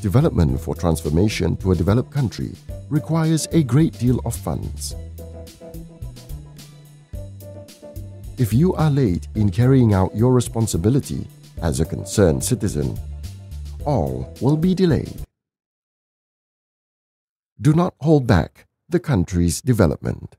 Development for transformation to a developed country requires a great deal of funds. If you are late in carrying out your responsibility as a concerned citizen, all will be delayed. Do not hold back the country's development.